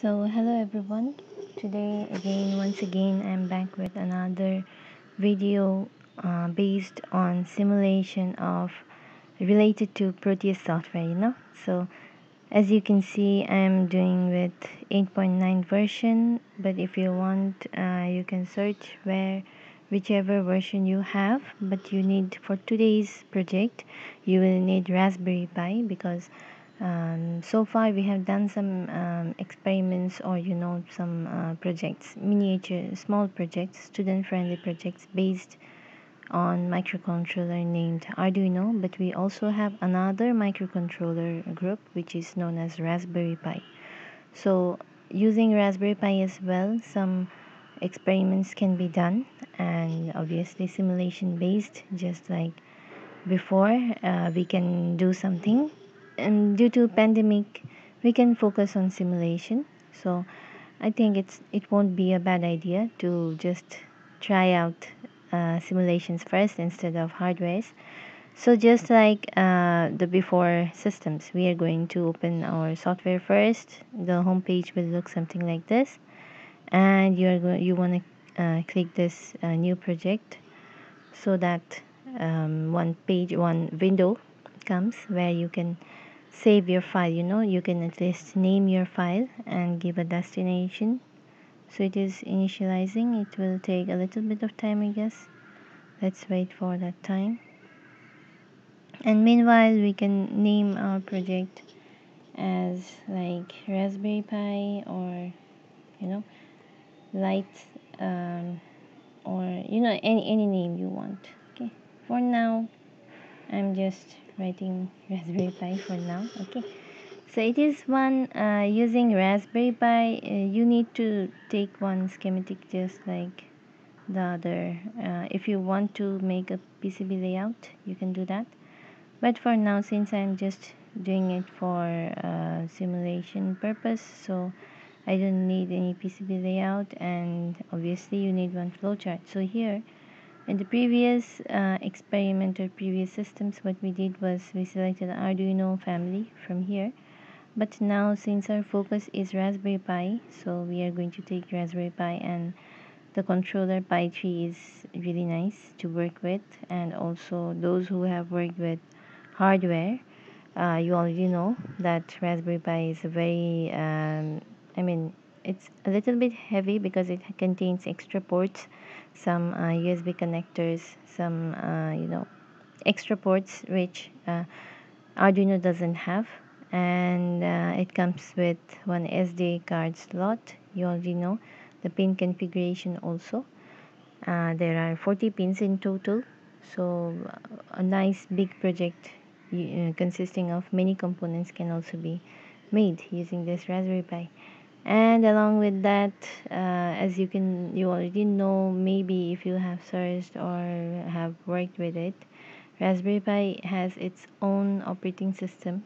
So hello everyone. Today again once again I'm back with another video uh, based on simulation of related to Proteus software, you know. So as you can see I'm doing with 8.9 version, but if you want uh, you can search where whichever version you have, but you need for today's project you will need Raspberry Pi because um, so far we have done some um, experiments or you know some uh, projects miniature small projects student friendly projects based on microcontroller named Arduino but we also have another microcontroller group which is known as Raspberry Pi. So using Raspberry Pi as well some experiments can be done and obviously simulation based just like before uh, we can do something and due to pandemic we can focus on simulation. So i think it's it won't be a bad idea to just try out uh, simulations first instead of hardwares. So just like uh, the before systems we are going to open our software first. The home page will look something like this. And you are you want to uh, click this uh, new project so that um, one page one window comes where you can save your file you know. You can at least name your file and give a destination. So it is initializing. It will take a little bit of time I guess. Let's wait for that time. And meanwhile we can name our project as like Raspberry Pi or you know light um, or you know any any name you want. Okay. For now I'm just writing Raspberry Pi for now. Okay. So it is one uh, using Raspberry Pi uh, you need to take one schematic just like the other. Uh, if you want to make a PCB layout you can do that. But for now since I'm just doing it for uh, simulation purpose so I don't need any PCB layout and obviously you need one flowchart. So here in the previous uh, experiment or previous systems, what we did was we selected Arduino family from here. But now since our focus is Raspberry Pi, so we are going to take Raspberry Pi and the controller Pi 3 is really nice to work with and also those who have worked with hardware, uh, you already know that Raspberry Pi is a very, um, I mean, it's a little bit heavy because it contains extra ports some uh, USB connectors some uh, you know extra ports which uh, Arduino doesn't have. And uh, it comes with one SD card slot you already know the pin configuration also. Uh, there are 40 pins in total. So a nice big project uh, consisting of many components can also be made using this Raspberry Pi and along with that uh, as you can you already know maybe if you have searched or have worked with it Raspberry Pi has its own operating system.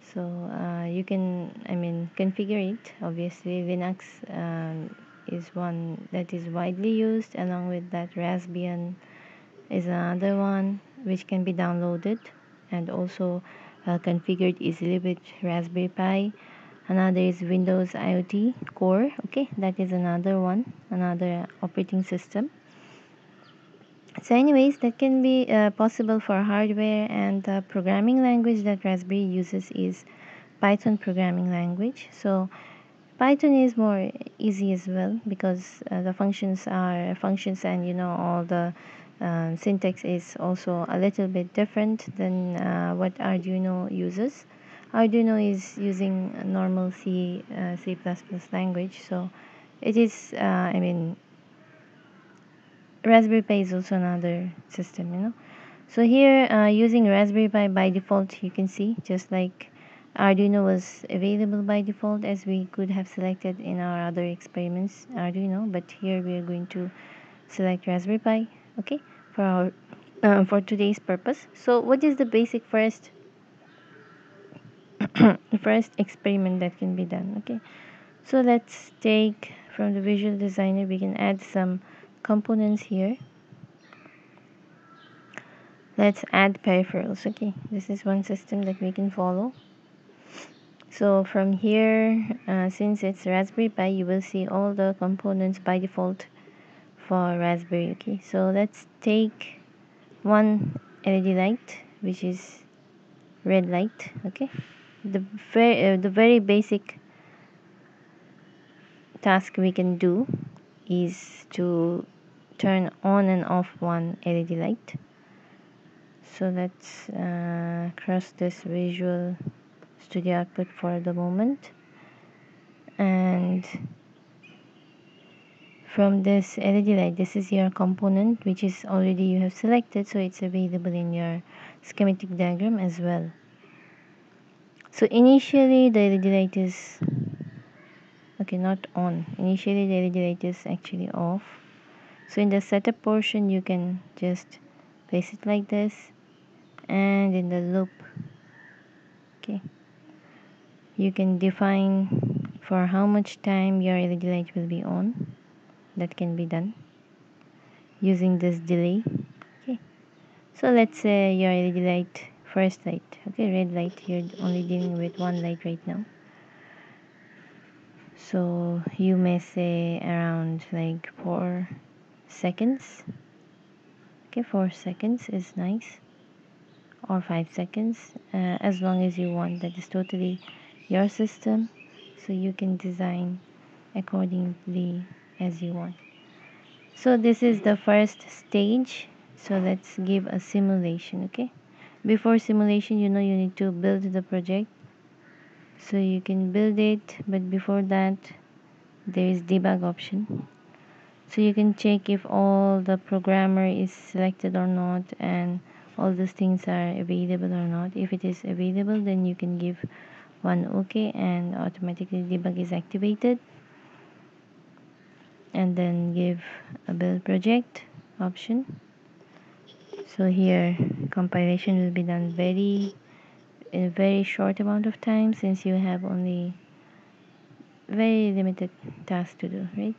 So uh, you can I mean configure it. Obviously Linux um, is one that is widely used. Along with that Raspbian is another one which can be downloaded and also uh, configured easily with Raspberry Pi another is windows iot core okay? That is another one another operating system. So anyways that can be uh, possible for hardware and the programming language that raspberry uses is python programming language. So python is more easy as well because uh, the functions are functions and you know all the uh, syntax is also a little bit different than uh, what arduino uses Arduino is using normal C, uh, C++ language, so it is, uh, I mean, Raspberry Pi is also another system, you know. So here, uh, using Raspberry Pi by default, you can see, just like Arduino was available by default as we could have selected in our other experiments Arduino, but here we are going to select Raspberry Pi, okay, for our uh, for today's purpose. So what is the basic first first experiment that can be done okay? So let's take from the visual designer we can add some components here. Let's add peripherals okay? This is one system that we can follow. So from here uh, since it's Raspberry Pi you will see all the components by default for Raspberry okay? So let's take one LED light which is red light okay the very uh, the very basic task we can do is to turn on and off one LED light. So let's uh, cross this visual studio output for the moment. And from this LED light this is your component which is already you have selected so it's available in your schematic diagram as well so initially the LED light is okay not on. Initially the LED light is actually off. So in the setup portion you can just place it like this and in the loop okay. You can define for how much time your LED light will be on. That can be done using this delay okay. So let's say your LED light first light. Okay red light you're only dealing with one light right now. So you may say around like four seconds. Okay four seconds is nice. Or five seconds uh, as long as you want that is totally your system. So you can design accordingly as you want. So this is the first stage. So let's give a simulation okay before simulation you know you need to build the project. So you can build it but before that there is debug option. So you can check if all the programmer is selected or not and all those things are available or not. If it is available then you can give one ok and automatically debug is activated. And then give a build project option so here compilation will be done very in a very short amount of time since you have only very limited task to do right?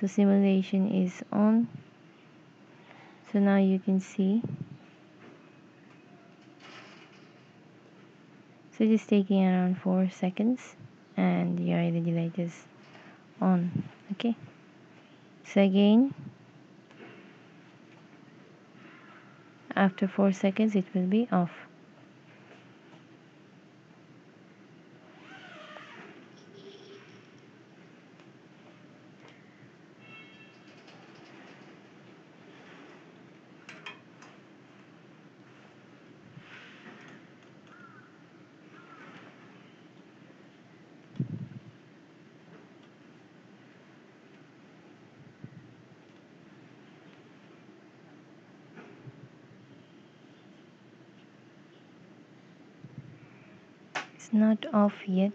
So simulation is on. So now you can see. So it is taking around 4 seconds and your LED light is on okay? So again after 4 seconds it will be off it's not off yet.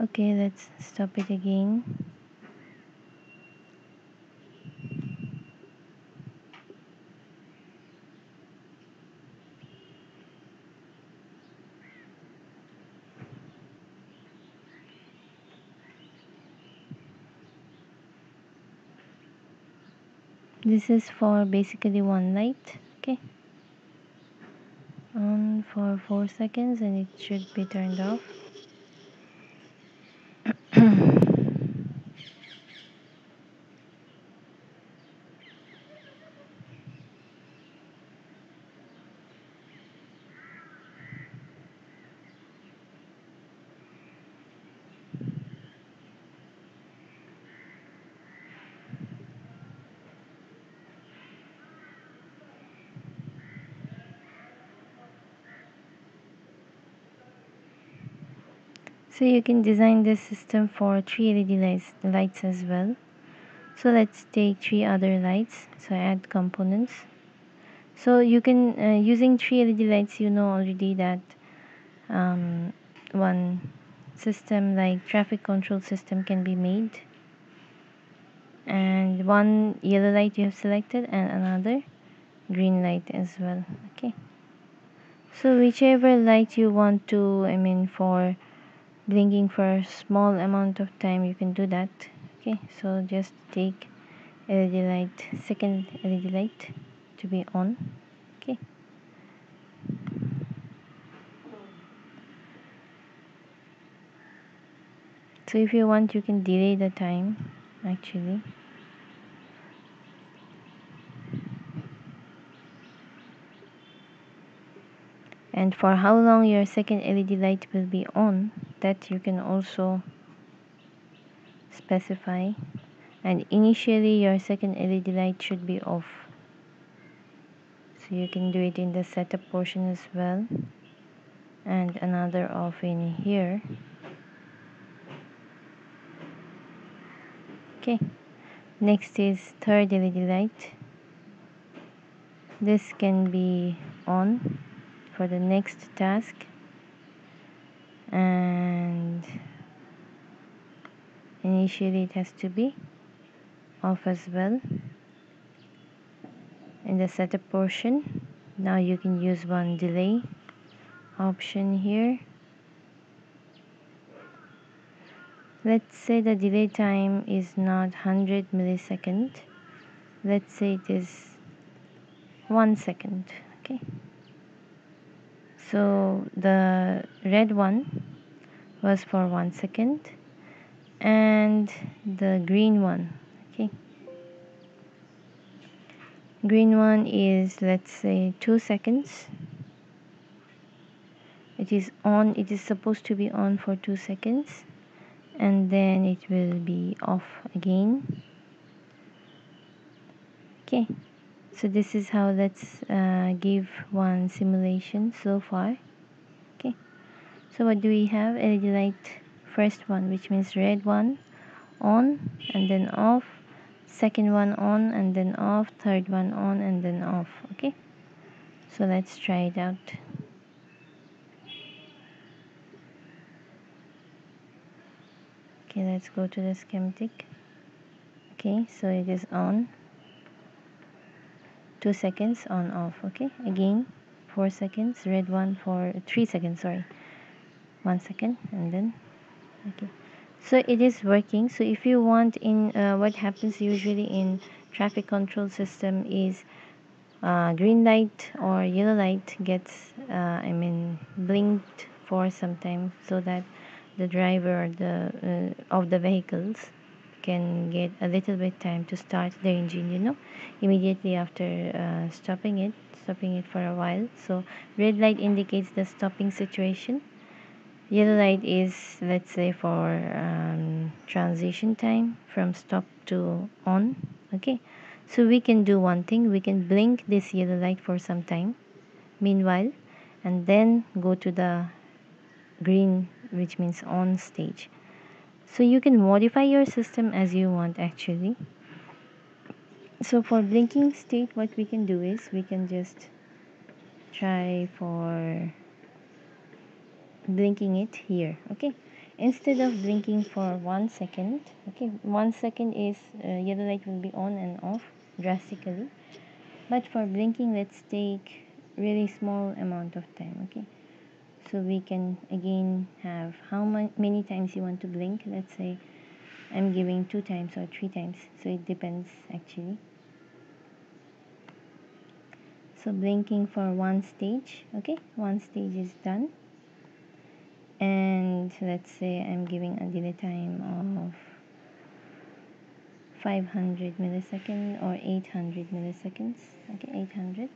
Okay let's stop it again. This is for basically one light okay for 4 seconds and it should be turned off so you can design this system for three LED lights, lights as well. So let's take three other lights. So add components. So you can uh, using three LED lights you know already that um, one system like traffic control system can be made. And one yellow light you have selected and another green light as well. Okay. So whichever light you want to I mean for blinking for a small amount of time you can do that. Okay so just take LED light second LED light to be on. Okay. So if you want you can delay the time actually. And for how long your second LED light will be on that you can also specify. And initially your second LED light should be off. So you can do it in the setup portion as well. And another off in here. Okay. Next is third LED light. This can be on for the next task. And initially it has to be off as well. In the setup portion now you can use one delay option here. Let's say the delay time is not 100 millisecond. Let's say it is one second okay so the red one was for one second and the green one okay. Green one is let's say two seconds. It is on it is supposed to be on for two seconds and then it will be off again. Okay so this is how let's uh, give one simulation so far. Okay. So what do we have? LED light first one which means red one on and then off second one on and then off third one on and then off. Okay. So let's try it out. Okay let's go to the schematic. Okay so it is on 2 seconds on off okay? Again 4 seconds red one for 3 seconds sorry. 1 second and then okay. So it is working. So if you want in uh, what happens usually in traffic control system is uh, green light or yellow light gets uh, I mean blinked for some time so that the driver the uh, of the vehicles can get a little bit time to start the engine you know immediately after uh, stopping it stopping it for a while. So red light indicates the stopping situation. Yellow light is let's say for um, transition time from stop to on okay? So we can do one thing. We can blink this yellow light for some time meanwhile and then go to the green which means on stage so you can modify your system as you want actually. So for blinking state what we can do is we can just try for blinking it here okay? Instead of blinking for one second okay? One second is uh, yellow light will be on and off drastically. But for blinking let's take really small amount of time okay so we can again have how many times you want to blink. Let's say I'm giving two times or three times so it depends actually. So blinking for one stage okay? One stage is done. And let's say I'm giving a delay time of 500 millisecond or 800 milliseconds okay? 800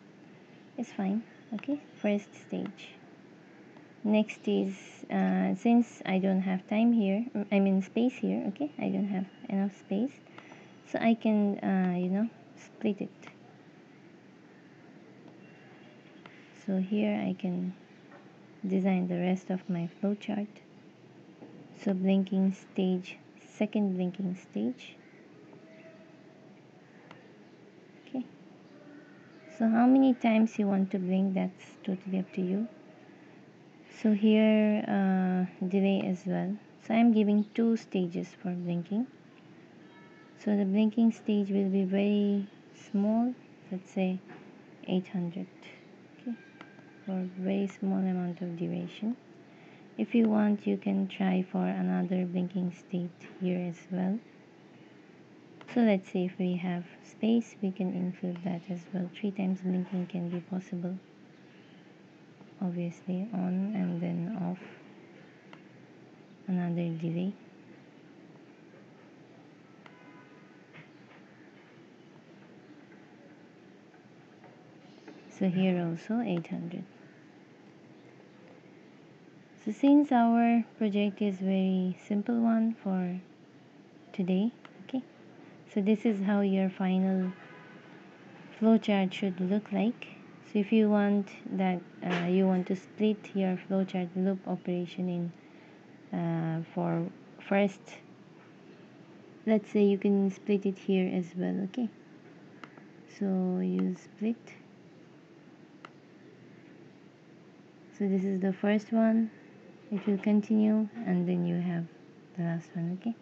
is fine okay? First stage next is uh, since I don't have time here I mean space here okay? I don't have enough space. So I can uh, you know split it. So here I can design the rest of my flowchart. So blinking stage second blinking stage. Okay. So how many times you want to blink that's totally up to you so here uh, delay as well. So I'm giving two stages for blinking. So the blinking stage will be very small. Let's say 800 okay? For very small amount of duration. If you want you can try for another blinking state here as well. So let's say if we have space we can include that as well. Three times blinking can be possible obviously on and then off. Another delay. So here also 800 so since our project is very simple one for today okay. So this is how your final flowchart should look like so if you want that uh, you want to split your flowchart loop operation in uh, for first let's say you can split it here as well okay? So you split. So this is the first one. It will continue and then you have the last one okay?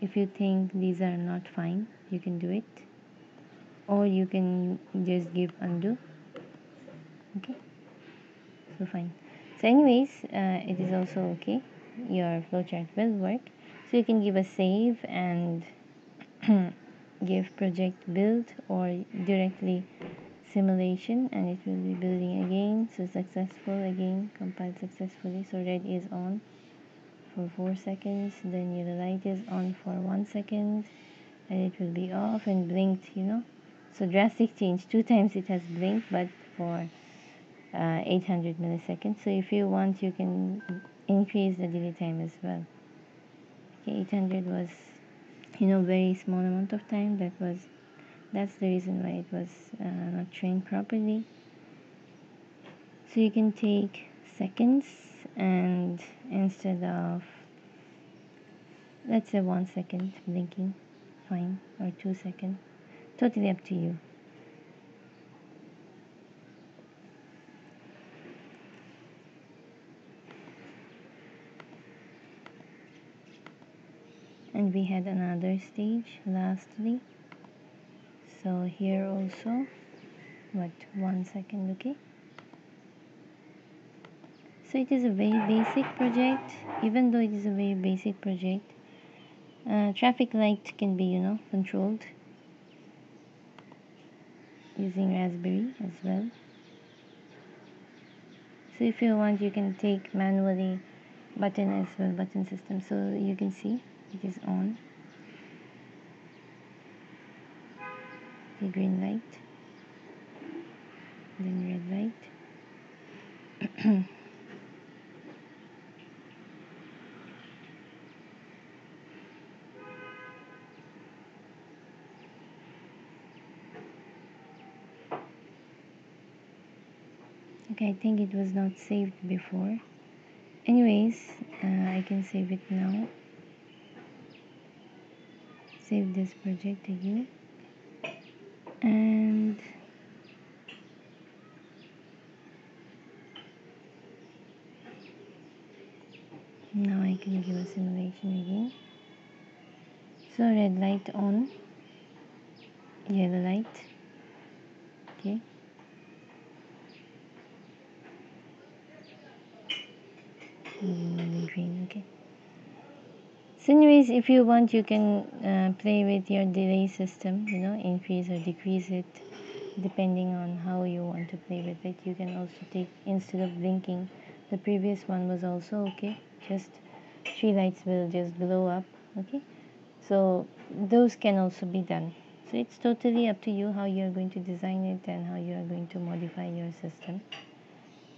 If you think these are not fine you can do it or you can just give undo. Okay. So fine. So anyways uh, it is also okay. Your flowchart will work. So you can give a save and give project build or directly simulation and it will be building again. So successful again. Compiled successfully. So red is on for 4 seconds. Then yellow light is on for 1 second. And it will be off and blinked you know so drastic change two times it has blinked but for uh, 800 milliseconds. So if you want you can increase the delay time as well. Okay 800 was you know very small amount of time. That was that's the reason why it was uh, not trained properly. So you can take seconds and instead of let's say one second blinking fine or two seconds totally up to you. And we had another stage lastly. So here also. What one second okay? So it is a very basic project. Even though it is a very basic project uh, traffic light can be you know controlled using raspberry as well. So if you want you can take manually button as well button system so you can see it is on. The green light. Then red light okay I think it was not saved before. Anyways uh, I can save it now. Save this project again. And now I can give a simulation again. So red light on. Yellow light. Okay green okay? So anyways if you want you can uh, play with your delay system you know increase or decrease it depending on how you want to play with it. You can also take instead of blinking the previous one was also okay. Just three lights will just blow up okay? So those can also be done. So it's totally up to you how you're going to design it and how you are going to modify your system.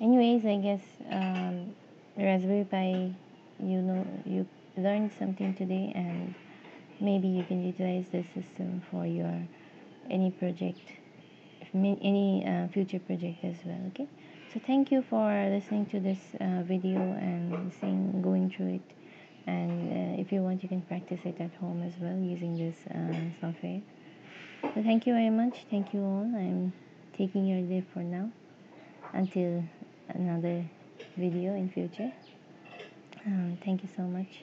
Anyways i guess um, raspberry pi you know you learned something today and maybe you can utilize this system for your any project any uh, future project as well okay? So thank you for listening to this uh, video and seeing going through it. And uh, if you want you can practice it at home as well using this uh, software. So thank you very much. Thank you all. I'm taking your leave for now. Until another video in future. Um, thank you so much